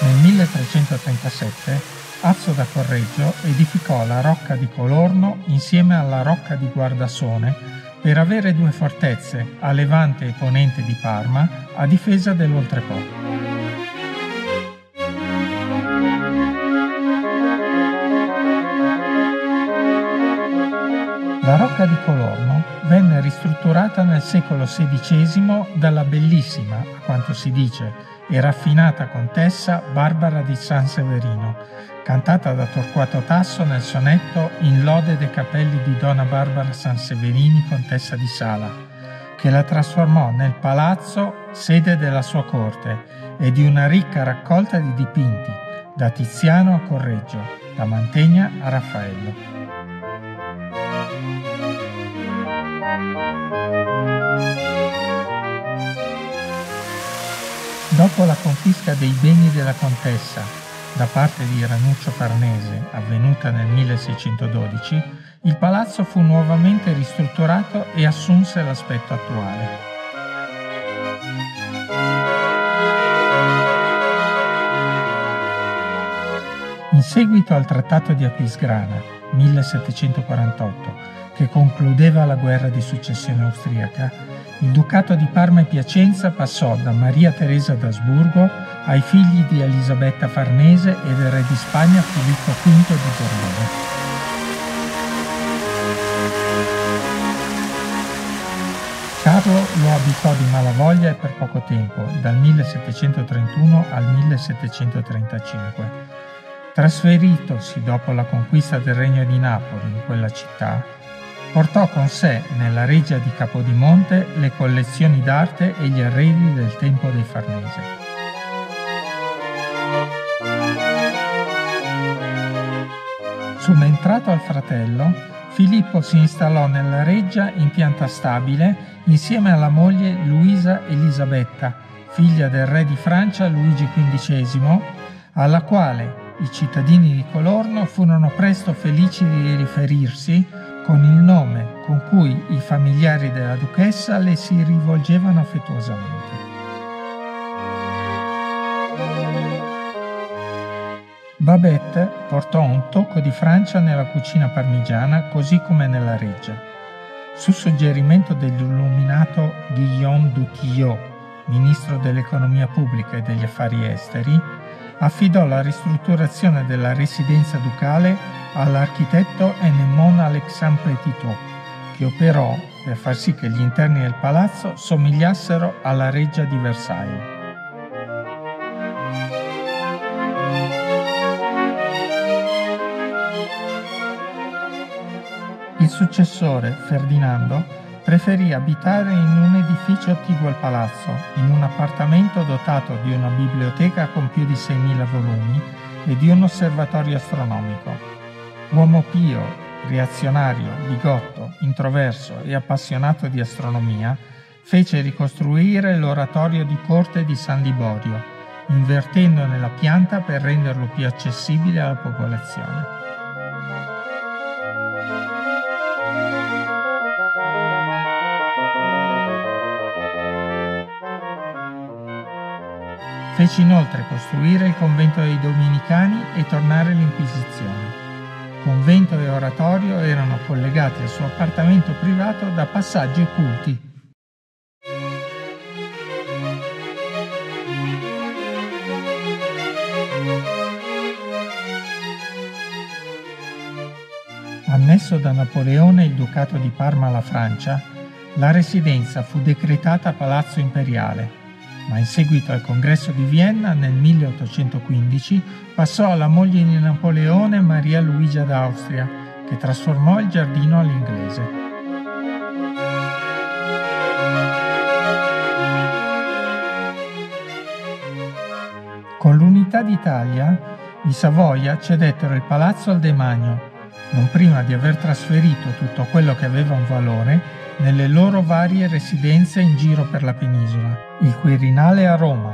Nel 1337 Azzo da Correggio edificò la Rocca di Colorno insieme alla Rocca di Guardasone per avere due fortezze, a levante e ponente di Parma, a difesa dell'Oltrepo. La Rocca di Colorno ristrutturata nel secolo XVI dalla bellissima, a quanto si dice, e raffinata contessa Barbara di San Severino, cantata da Torquato Tasso nel sonetto In lode dei capelli di Donna Barbara Sanseverini, contessa di Sala, che la trasformò nel palazzo sede della sua corte e di una ricca raccolta di dipinti, da Tiziano a Correggio, da Mantegna a Raffaello. Dopo la confisca dei beni della contessa da parte di Ranuccio Farnese, avvenuta nel 1612, il palazzo fu nuovamente ristrutturato e assunse l'aspetto attuale. In seguito al Trattato di Aquisgrana, 1748, che concludeva la guerra di successione austriaca, il Ducato di Parma e Piacenza passò da Maria Teresa d'Asburgo ai figli di Elisabetta Farnese e del re di Spagna Filippo V di Borbone. Carlo lo abitò di malavoglia e per poco tempo, dal 1731 al 1735. Trasferitosi dopo la conquista del Regno di Napoli in quella città, Portò con sé nella reggia di Capodimonte le collezioni d'arte e gli arredi del tempo dei Farnese. Subentrato al fratello, Filippo si installò nella reggia in pianta stabile insieme alla moglie Luisa Elisabetta, figlia del re di Francia Luigi XV, alla quale i cittadini di Colorno furono presto felici di riferirsi con il nome con cui i familiari della duchessa le si rivolgevano affettuosamente. Babette portò un tocco di Francia nella cucina parmigiana così come nella reggia. Su suggerimento dell'illuminato Guillaume Dutillot, ministro dell'economia pubblica e degli affari esteri, affidò la ristrutturazione della residenza ducale all'architetto Enemon Alexandre Petitot, che operò per far sì che gli interni del palazzo somigliassero alla reggia di Versailles. Il successore, Ferdinando, preferì abitare in un edificio attiguo al palazzo, in un appartamento dotato di una biblioteca con più di 6.000 volumi e di un osservatorio astronomico. Uomo pio, reazionario, bigotto, introverso e appassionato di astronomia, fece ricostruire l'oratorio di corte di San Liborio, invertendone la pianta per renderlo più accessibile alla popolazione. Fece inoltre costruire il convento dei Dominicani e tornare l'Inquisizione. Convento e oratorio erano collegati al suo appartamento privato da passaggi occulti. Annesso da Napoleone il Ducato di Parma alla Francia, la residenza fu decretata Palazzo Imperiale ma in seguito al congresso di Vienna nel 1815 passò alla moglie di Napoleone Maria Luigia d'Austria, che trasformò il giardino all'inglese. Con l'unità d'Italia, i Savoia cedettero il palazzo al Demagno, non prima di aver trasferito tutto quello che aveva un valore nelle loro varie residenze in giro per la penisola, il Quirinale a Roma,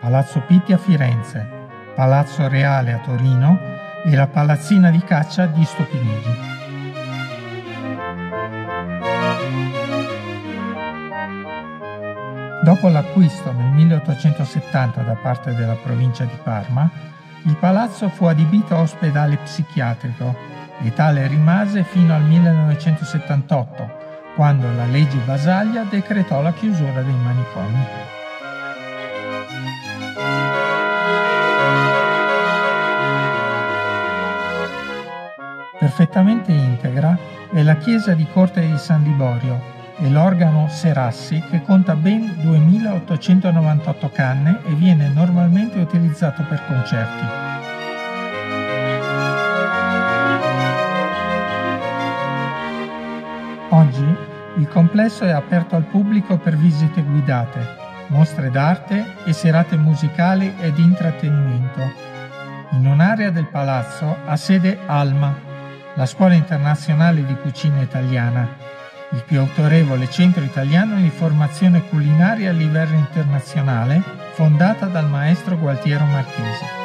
Palazzo Pitti a Firenze, Palazzo Reale a Torino e la Palazzina di Caccia di Stopinigi. Dopo l'acquisto nel 1870 da parte della provincia di Parma, il palazzo fu adibito a ospedale psichiatrico e tale rimase fino al 1978, quando la legge Basaglia decretò la chiusura dei manicomi. Perfettamente integra è la chiesa di Corte di San Liborio e l'organo Serassi che conta ben 2898 canne e viene normalmente utilizzato per concerti. Oggi il complesso è aperto al pubblico per visite guidate, mostre d'arte e serate musicali ed intrattenimento. In un'area del palazzo ha sede Alma, la scuola internazionale di cucina italiana, il più autorevole centro italiano di formazione culinaria a livello internazionale, fondata dal maestro Gualtiero Marchesi.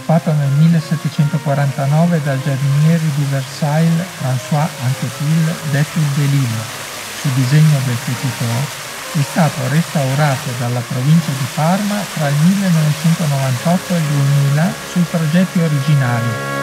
Sviluppato nel 1749 dal giardiniere di Versailles François Anquetil, detto il Belino, su disegno del Petitot, è stato restaurato dalla provincia di Parma tra il 1998 e il 2000 sui progetti originali